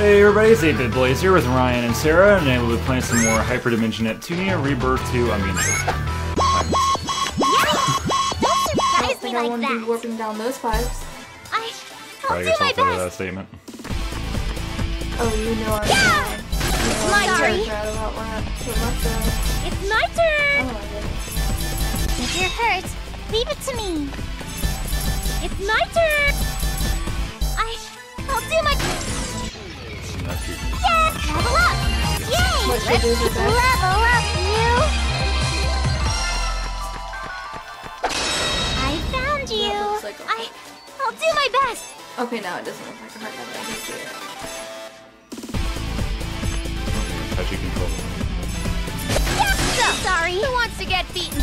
Hey everybody, it's 8-Bit Blades here with Ryan and Sarah, and today we'll be playing some more Hyperdimension Neptunia Rebirth 2. I mean, I Don't think I want to be warping down those pipes. I... I'll to do get my yourself out of that best. statement. Oh, you know I Yeah! know. You know My turn. so proud about what what left It's my Oh turn. If you're hurt, leave it to me. It's my turn. I, I'll do my. Yes, level up. Yay! Best? Level up, you. I found you. I, I'll do my best. Okay, now it doesn't look like a heart, I can see it. Control. So sorry. Who wants to get beaten?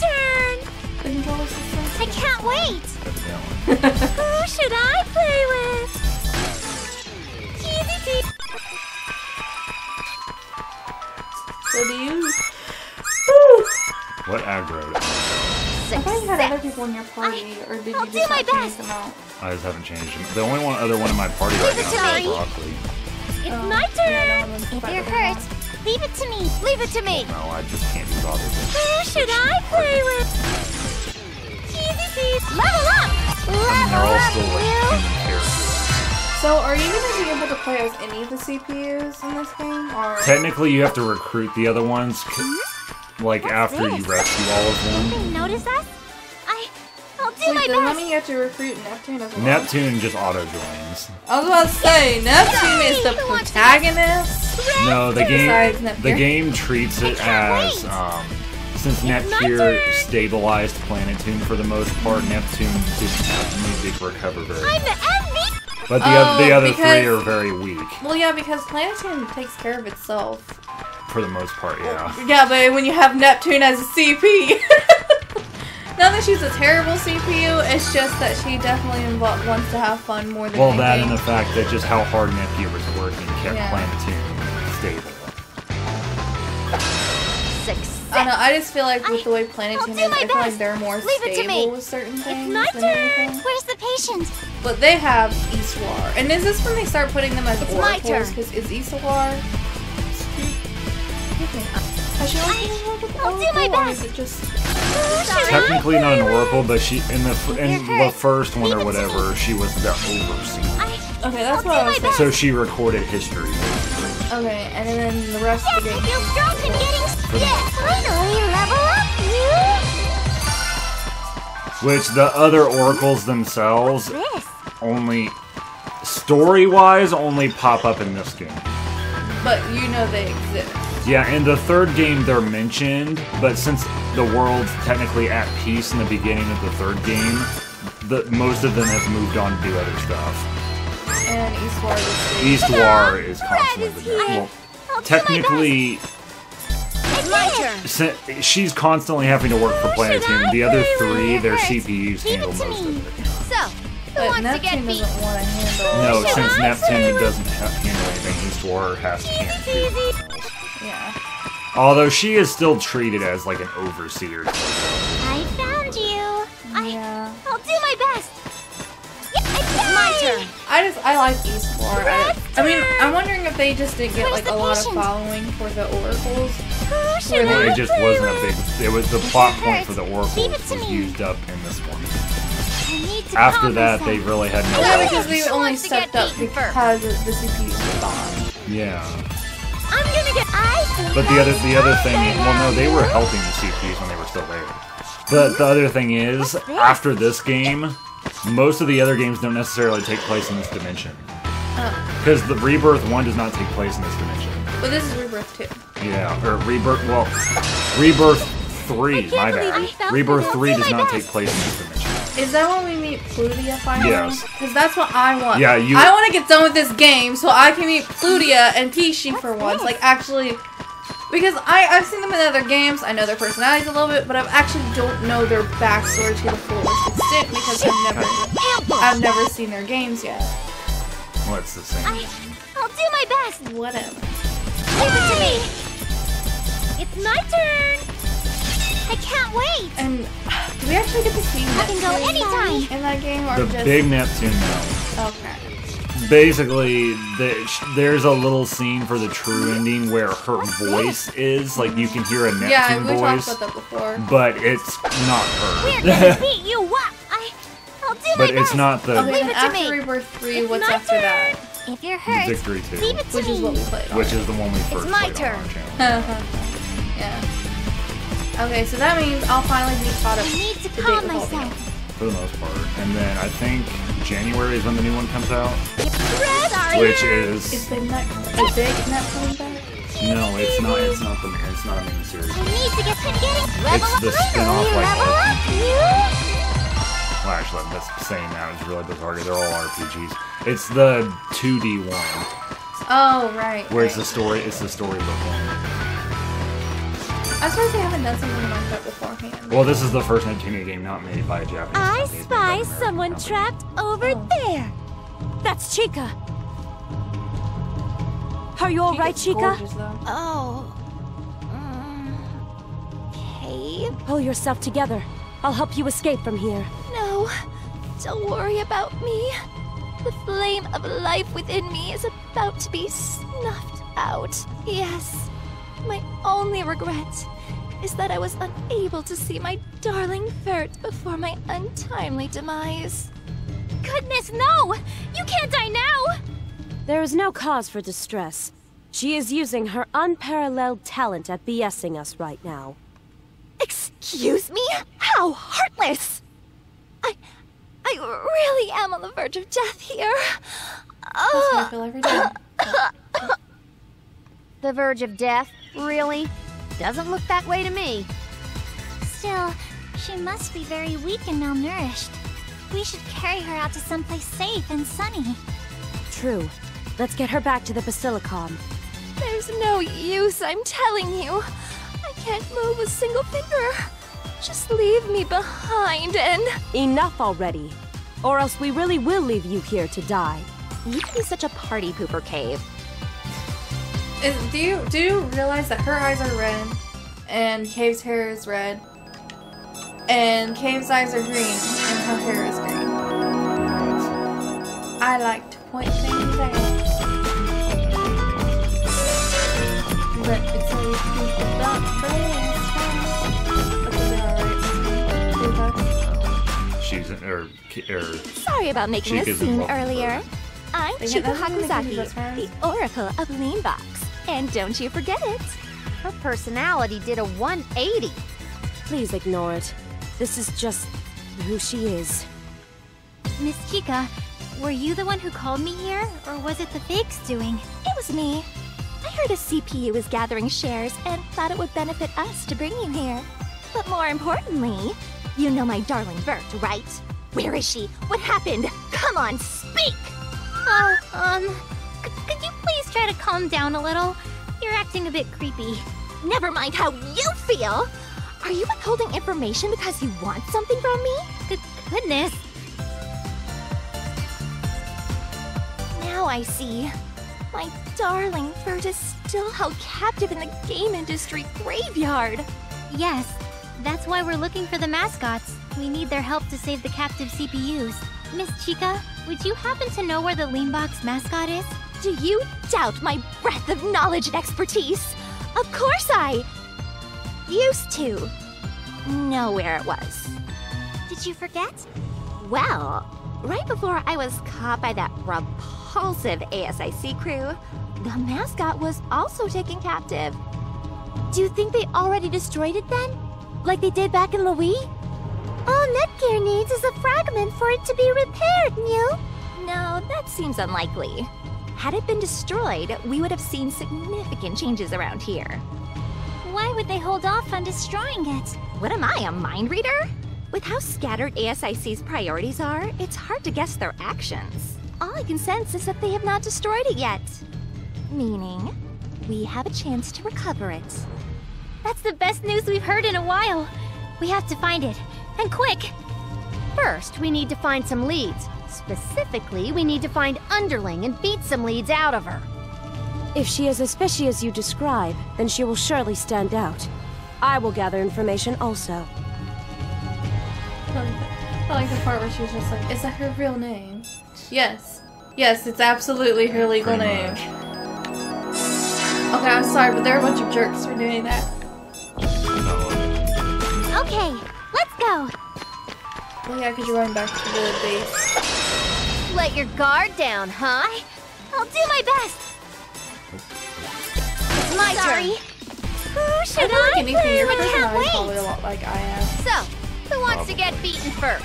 Turn. I can't wait. Who should I play with? So do you? What aggro? I thought you had other people in your party, or did I'll you do just my not change them out? I just haven't changed them. The only one other one in my party Leave it now to is me. Broccoli. It's Oh, my yeah, that turn. if you're hurt, that. leave it to me. Leave it to me. No, I just can't be bothered with Who should I play with? Easy peasy. Level up. I mean, Level they're all up, like you. human characters. So, are you gonna be able to play as any of the CPUs in this game, or? Technically, you have to recruit the other ones, c- like after you rescue all of them. They notice us? I, I'll do Wait, my does that best. mean you have to recruit Neptune as well? Neptune just auto joins. I was about to say, Neptune is the Who wants to- protagonist. No, the game the game treats it as um, since Neptune stabilized Planeptune for the most part, Neptune didn't have music recover very. I'm the enemy. But the oth- the Oh, other three are very weak Well, yeah, because Planeptune takes care of itself. for the most part. Yeah. Yeah, but when you have Neptune as a CP. Not that she's a terrible CPU, it's just that she definitely wants to have fun more than Well, that and the fact that just how hard Neptune was working kept Yeah. Planeptune stable. I don't know, I just feel like with I- the way I'll Planeptune is, I feel like they're more Leave it to stable me. with certain things It's my than turn. anything. Where's the patient? But they have Histoire. And is this when they start putting them as It's my oracles? turn. Because is Histoire... Has she always been involved with I'll do my best. is it just... Technically not an oracle, but she in the in the first one or whatever, she was the overseer. Okay, that's I'll what I was my thinking. So she recorded history. Okay, and then the rest yes, of the I game... feel strong and getting. the Yes, finally level up, you. Which the other oracles themselves only story wise only pop up in this game. But you know they exist. Yeah, in the third game they're mentioned, but since the world's technically at peace in the beginning of the third game, the most of them have moved on to do other stuff. And Histoire is the... Histoire is constantly is with here. Well, I'll technically, my she's constantly having to work for Who should Planeptune. The other three, their CPUs handle most me. of it. So, But wants to Neptune doesn't want to handle... No, should since Neptune doesn't ha- handle anything, Histoire has to handle it. Yeah. Although she is still treated as like an overseer. I just I like Histoire. I, I mean, I'm wondering if they just didn't get like a lot of following for the oracles. Who should Well, I It just wasn't a big. It was the plot point for the oracles it was used up in this one. I need to After that, they really had no. Yeah, because we Who only wants to stepped up because of the CPUs were gone. Yeah, I'm gonna get. I. but the other the other thing. Well, no, they were helping the CPUs when they were still there. But the other thing is, after this game, most of the other games don't necessarily take place in this dimension. Oh. Because the Rebirth one does not take place in this dimension. But this is Rebirth 2. Yeah, or Rebirth. Well, Rebirth three. My bad. Rebirth three does not best. take place in this dimension. Is that when we meet Plutia finally? Yes. Because that's what I want. Yeah, you- I want to get done with this game so I can meet Plutia and Peashy for once. this? Like actually, because I I've seen them in other games. I know their personalities a little bit, but I actually don't know their backstory to the fullest extent because I've never I've never seen their games yet. Well, it's the same. I. I'll do my best. Whatever. Leave it to me. It's my turn. I can't wait. And do we actually get to see I can go Neptune anytime. in that game or The just big Neptune, no. okay? Basically the, there's a little scene for the true ending where her voice is like you can hear a Neptune Yeah, we voice, talked about that before. but it's not We're her. gonna beat you up. I, I'll do but my it's best. not the Okay, Leave then it to after me. Rebirth 3, It's what's after turn. that? If you're hurt, Victory 2, leave it to Which me. is what we played on. which is the one we first it's my played on our turn. channel. yeah. Okay, so that means I'll finally be caught up. I need to to calm date with all of you. myself. For the most part. And then I think January is when the new one comes out, Sorry. which Is is Big Mac, is Big Mac coming back? no, it's not. It's not the. It's not a mini series. I need to get getting level It's up the later. spin-off, You like- level up, you. Well, actually, that's saying that is really bizarre. They're all RPGs. It's the 2D one, Oh, right. where it's the story. It's the storybook one. I'm surprised they haven't done something like that beforehand. Well, this is the first Nintendo game not made by a Japanese. I company, it's spy someone company. trapped over Oh. there. That's Chika. Are you all right, Chika's Chika? gorgeous, though. Oh. Mm. Cave? Pull yourself together. I'll help you escape from here. No. Don't worry about me. The flame of life within me is about to be snuffed out. Yes. My only regret is that I was unable to see my darling Vert before my untimely demise. Goodness, no! You can't die now! There is no cause for distress. She is using her unparalleled talent at BSing us right now. Excuse me? How heartless! I. I really am on the verge of death here. That's how I feel every day. The verge of death? Really? Doesn't look that way to me. Still, she must be very weak and malnourished. We should carry her out to someplace safe and sunny. True. Let's get her back to the Basilicom. There's no use, I'm telling you. I can't move a single finger. Just leave me behind and. Enough already. Or else we really will leave you here to die. You can be such a party pooper cave. Is, do you do you realize that her eyes are red, and Cave's hair is red, and Cave's eyes are green, and her hair is green? I like to point things out. But it's a people that best Okay, they're alright. She's or or Sorry about making a scene earlier. I'm They Chika get- doesn't mean they can be Hakozaki, the Oracle of Leanbox. And don't you forget it. Her personality did a 180. Please ignore it. This is just who she is. Miss Chika, were you the one who called me here, or was it the fakes doing? It was me. I heard a CPU was gathering shares and thought it would benefit us to bring you here. But more importantly, you know my darling Vert, right? Where is she? What happened? Come on, speak! Uh, um, c- could you please try to calm down a little? You're acting a bit creepy. Never mind how you feel! Are you withholding information because you want something from me? Good goodness. Now I see. My darling Vert is still held captive in the Gamindustri graveyard. Yes, that's why we're looking for the mascots. We need their help to save the captive CPUs. Miss Chika, would you happen to know where the Leanbox mascot is? Do you doubt my breadth of knowledge and expertise? Of course I used to know where it was. Did you forget? Well, right before I was caught by that repulsive ASIC crew, the mascot was also taken captive. Do you think they already destroyed it then? Like they did back in Lowee? All Nepgear needs is a fragment for it to be repaired, Mew. No, that seems unlikely. Had it been destroyed, we would have seen significant changes around here. Why would they hold off on destroying it? What am I, a mind reader? With how scattered ASIC's priorities are, it's hard to guess their actions. All I can sense is that they have not destroyed it yet. Meaning, we have a chance to recover it. That's the best news we've heard in a while. We have to find it, and quick! First, we need to find some leads. Specifically, we need to find Underling and beat some leads out of her. If she is as fishy as you describe, then she will surely stand out. I will gather information also. I like the part where she was just like, "Is that her real name?" Yes. Yes, it's absolutely her legal Pretty name. much. Okay, I'm sorry, but there are a bunch of jerks for doing that. Okay, let's go. Well, yeah, because you're going back to the base. Let your guard down, huh? I, I'll do my best. It's my Sorry. turn. Who should I feel like I, anything, play your with? personality is probably a lot like I am. So, who wants to get beaten first?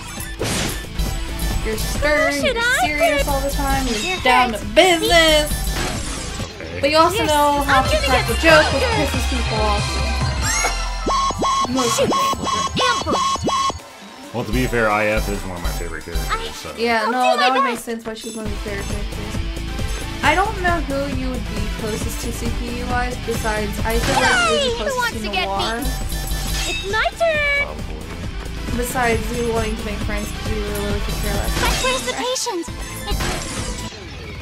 You're stern, should you're I serious play? all the time, you're Your down head's to business, Okay. but you also Yes, know how I'm to crack a joke, which stronger. pisses people off. Most of them. Ambushed! Well, to be fair, IF is one of my favorite characters. So. Yeah, no, that would make sense why she's one of your favorite characters. I don't know who you would be closest to CPU wise besides I feel like you would Yay! be Who closest wants to to get Noir. It's my turn. Probably. Besides you wanting to make friends because you really could care less. But where's the patience?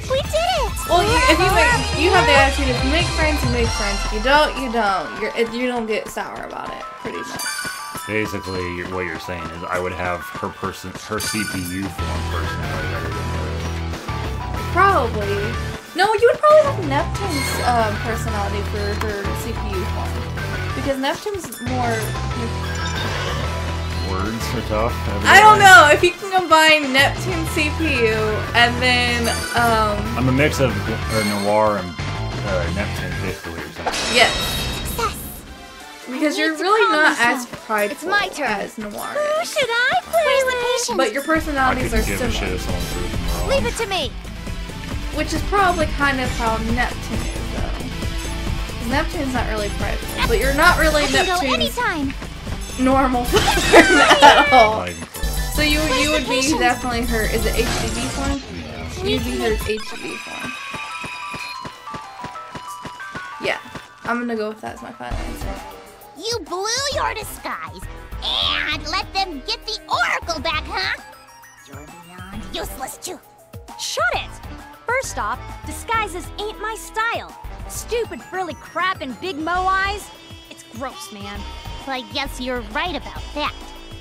We did it. Well, you, if you make, you have the attitude if you make friends, you make friends. If you don't, you don't. You're, you don't get sour about it, pretty much. Basically, what you're saying is I would have her person, her CPU for form personality better than hers. Probably. No, you would probably have Neptune's um, personality for her CPU form. Because Neptune's more. Words are tough. I don't know if you can combine Neptune CPU and then um I'm a mix of or Noir and uh, Neptune, basically, or something. yes. Because you're really calm not as myself. prideful It's my turn. as Noir Who should I play Where's the patience? But your personalities are couldn't give a shit similar, if someone proved them wrong. Leave it to me. which is probably kind of how Neptune is though. 'Cause Neptune's not really prideful, but you're not really I can go Neptune's anytime. normal at all. Not even close. So you you would be definitely her. Is it HDD form? You'd be her HDD form. Yeah, I'm gonna go with that as my final answer. You blew your disguise and let them get the Oracle back, huh? You're beyond useless too. Shut it! First off, disguises ain't my style. Stupid frilly crap and big mo eyes. It's gross, man. I guess you're right about that.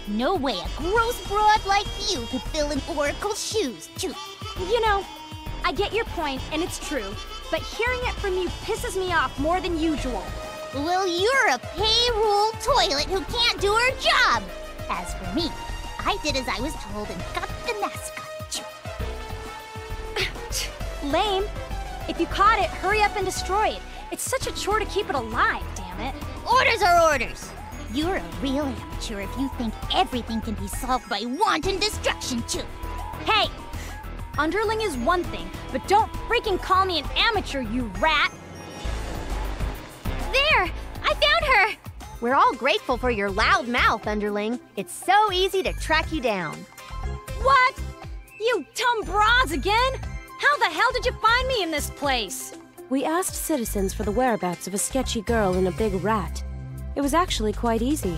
No way a gross broad like you could fill in Oracle's shoes, too. You know, I get your point, and it's true, but hearing it from you pisses me off more than usual. Well, you're a payroll toilet who can't do her job. As for me, I did as I was told and got the mascot. Lame. If you caught it, hurry up and destroy it. It's such a chore to keep it alive, damn it. Orders are orders. You're a real amateur if you think everything can be solved by wanton destruction, too. Hey! Underling is one thing, but don't freaking call me an amateur, you rat! We're all grateful for your loud mouth, Underling. It's so easy to track you down. What? You dumb broads again? How the hell did you find me in this place? We asked citizens for the whereabouts of a sketchy girl and a big rat. It was actually quite easy.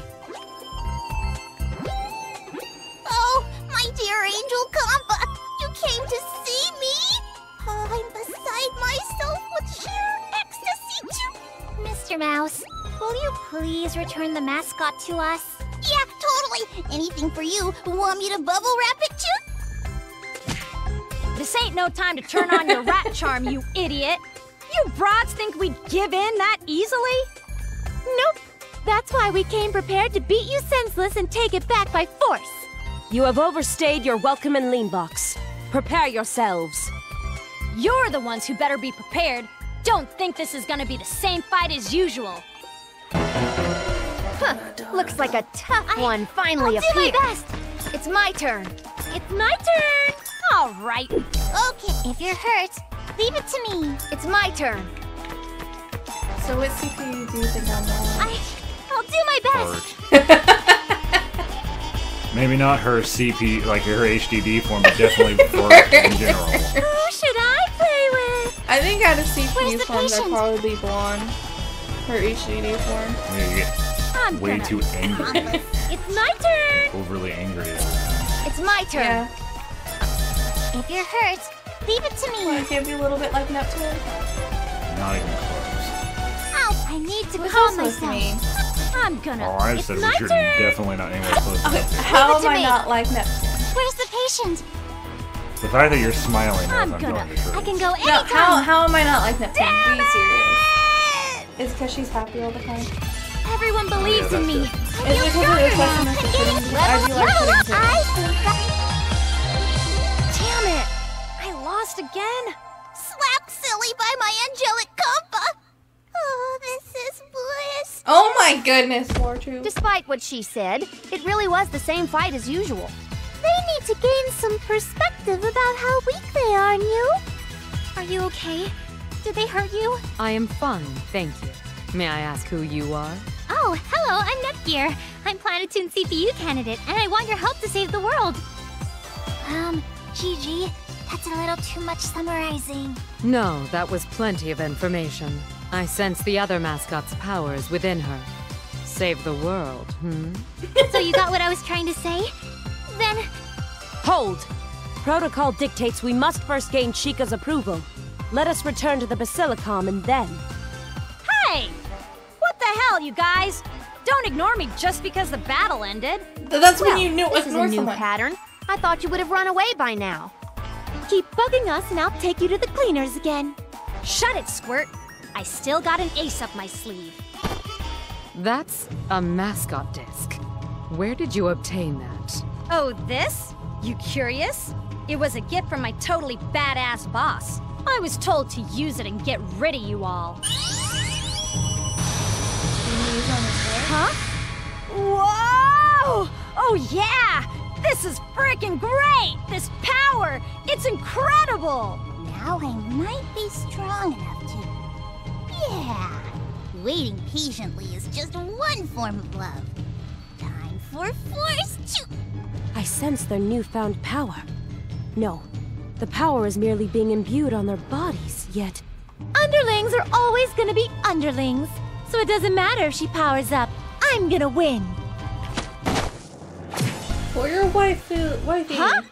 Oh, my dear Angel Compa! You came to see me? I'm beside myself with sheer ecstasy, too. Mr. Mouse, will you please return the mascot to us? Yeah, totally. Anything for you. Want me to bubble wrap it, too? This ain't no time to turn on your rat charm, you idiot! You broads think we'd give in that easily? Nope. That's why we came prepared to beat you senseless and take it back by force. You have overstayed your welcome in Leanbox. Prepare yourselves. You're the ones who better be prepared. Don't think this is gonna be the same fight as usual. Huh, looks like a tough one finally I'll do my best. It's my turn. It's my turn. All right. Okay, if you're hurt, leave it to me. It's my turn. So what CPU do you think I'm on? I, I'll do my best. Maybe not her CP, like her HDD form, but definitely Fart in general. Who should I play with? I think out of CPU Where's the forms, I'd patient? probably be blonde. Her HDD form. You get I'm way gonna. too angry, It's my turn. overly angry. It's my turn. Yeah. If you're hurt, leave it to Well, me. it can be a little bit like Neptune. Not even close. Ow, I need to What's calm that supposed to myself. I'm gonna. Oh, I It's said my we should turn. definitely not anywhere close enough. How am I me. not like Neptune? Where's the patient? The fact that you're smiling I'm knows I'm gonna. telling the truth. I can go No, how, how am I not like Neptune? Damn Be serious. It's because she's happy all the time. Everyone believes in me. that's I It's feel because of stronger the now. pessimistic things. I do like Level up. I think Damn it! I lost again. Slapped silly by my angelic compa. Oh, this is bliss. Oh my goodness, Warechu. Despite what she said, it really was the same fight as usual. They need to gain some perspective about how weak they are, New. Are you okay? Did they hurt you? I am fine, thank you. May I ask who you are? Oh, hello, I'm Nepgear. I'm Planeptune CPU candidate, and I want your help to save the world. Um, Gigi, that's a little too much summarizing. No, that was plenty of information. I sense the other mascot's powers within her. Save the world, hmm? so you got what I was trying to say? Then, Hold! Protocol dictates we must first gain Chika's approval. Let us return to the Basilicom and then. Hey! What the hell, you guys? Don't ignore me just because the battle ended. Th- That's when you knew this is a new someone. pattern. I thought you would have run away by now. keep bugging us, and I'll take you to the cleaners again. Shut it, Squirt. I still got an ace up my sleeve. That's a mascot disc. Where did you obtain that? Oh, this? You curious? It was a gift from my totally badass boss. I was told to use it and get rid of you all. Huh? Whoa! Oh, yeah! This is freaking great! This power! It's incredible! Now I might be strong enough to. Yeah. Waiting patiently is just one form of love. Time for force to. I sense their newfound power. No, the power is merely being imbued on their bodies, yet. Underlings are always gonna be underlings. So it doesn't matter if she powers up. I'm gonna win. For your waifu, wifey. Huh?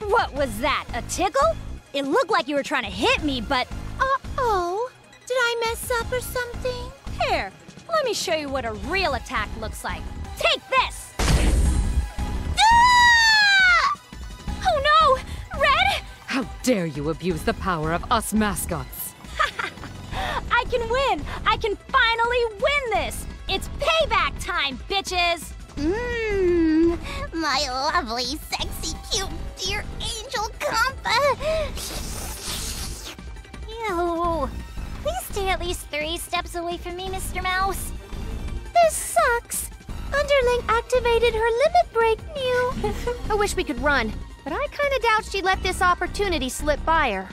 What was that? A tickle? It looked like you were trying to hit me, but Uh oh. Did I mess up or something? here, let me show you what a real attack looks like. Take this! Ah! Oh no! Red! How dare you abuse the power of us mascots? I can win! I can finally win this! It's payback time, bitches! Mmm, my lovely, sexy, cute, dear angel compa. Ew. Please stay at least three steps away from me, Mr. Mouse. This sucks. Underling activated her limit break, Mew. I wish we could run, but I kinda doubt she'd let this opportunity slip by her.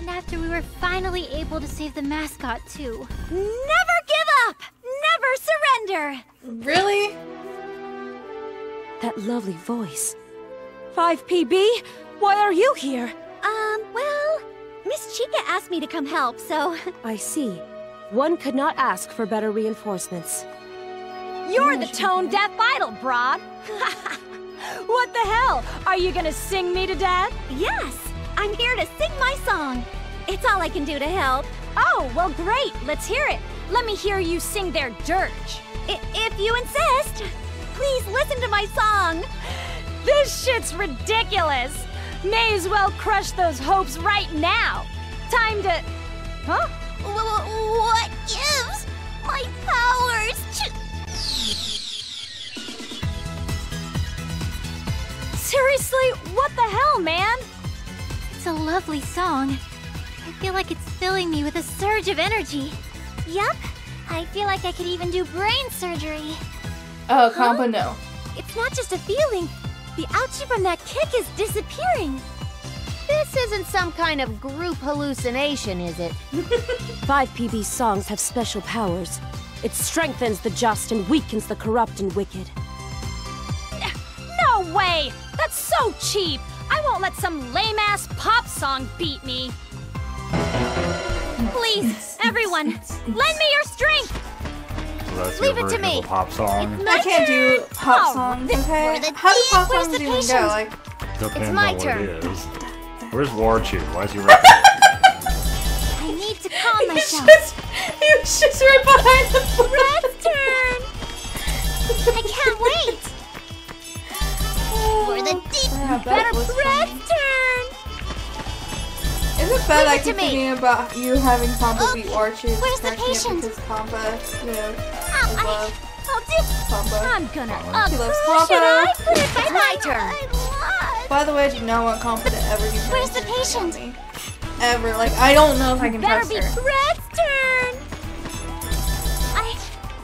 And after we were finally able to save the mascot, too. Never give up! Never surrender! Really? That lovely voice. 5PB? Why are you here? Um, well, Miss Chika asked me to come help, so. I see. One could not ask for better reinforcements. You're the tone deaf idol, Broad! what the hell? Are you gonna sing me to death? Yes, I'm here to sing my song. It's all I can do to help. Oh, well, great. Let's hear it. Let me hear you sing their dirge. I- if you insist. Please listen to my song. This shit's ridiculous. May as well crush those hopes right now. Time to. Huh? Wh- What gives my powers to. Seriously, what the hell, man? It's a lovely song. I feel like it's filling me with a surge of energy. Yup, I feel like I could even do brain surgery. Uh, oh, compa, no. It's not just a feeling. The ouchie from that kick is disappearing. This isn't some kind of group hallucination, is it? 5PB songs have special powers. It strengthens the just and weakens the corrupt and wicked. No way! That's so cheap! I won't let some lame ass pop song beat me. Please, everyone, lend me your strength. So Leave it to me. of pop song. I can't do pop Oh, songs, this- okay? the How do pop where's songs the even go? Like, Depends my turn. it is. Where's Warechu? Why is he to keep me. thinking about you having Pampa oh, beat Okay, Orchard. where's the patient? Because Pampa, you know, oh, Ow, I I, love I'll oh, do. Pampa. I'm gonna He ugly. loves Should I put it It's my turn. By the way, I do not want Pampa to ever use her Where's the Instagram patient? me. Ever. Like, I don't know if I can Better trust be her. Red's turn. I,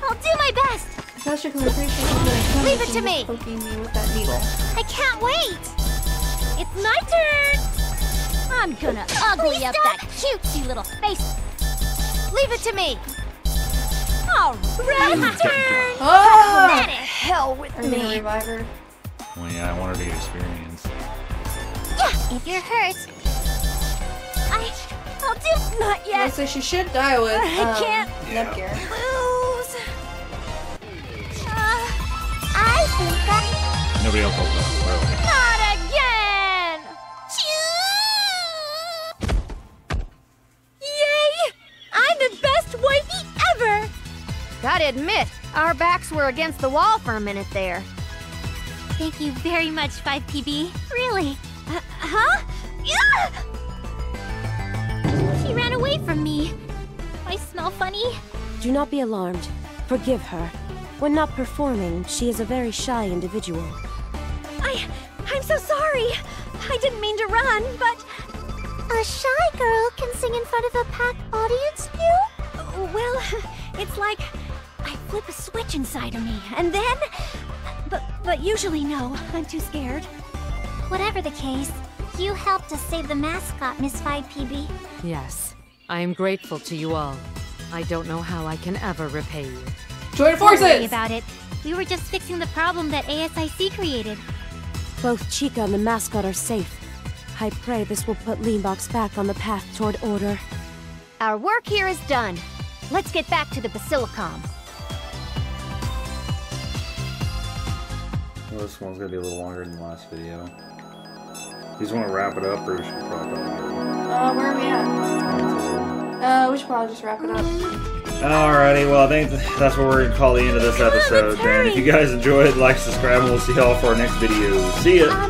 I'll do my best. Especially because I'm pretty sure she's gonna come Leave it to me. Poking me with that needle. I can't wait. It's my turn. I'm gonna ugly Please up stop. that cutesy little face. Leave it to me. All right. Red's turn. Oh! Hell with Are me. revive her? Well, yeah, I wanted to get experience. Yeah, if you're hurt, I, I'll do. Not yet. I yet. say she should die with I um, can't. Nepgear. Lose. Uh, I think I. Nobody else will really. Gotta admit, our backs were against the wall for a minute there. Thank you very much, 5PB. Really? Uh, huh? Yeah! She ran away from me. I smell funny? Do not be alarmed. Forgive her. When not performing, she is a very shy individual. I. I'm so sorry. I didn't mean to run, but. A shy girl can sing in front of a packed audience, you? Well, it's like I flip a switch inside of me, and then. But, but usually, no. I'm too scared. Whatever the case, you helped us save the mascot, Miss 5PB. Yes, I am grateful to you all. I don't know how I can ever repay you. Join Don't worry forces! about it. We were just fixing the problem that ASIC created. Both Chika and the mascot are safe. I pray this will put Leanbox back on the path toward order. Our work here is done. Let's get back to the Basilicom. This one's gonna be a little longer than the last video. You just want to wrap it up, or we should probably go Uh, where are we at? Uh, we should probably just wrap it up. Alrighty, well, I think that's what we're gonna call the end of this episode. And if you guys enjoyed, like, subscribe, and we'll see y'all for our next video. See ya.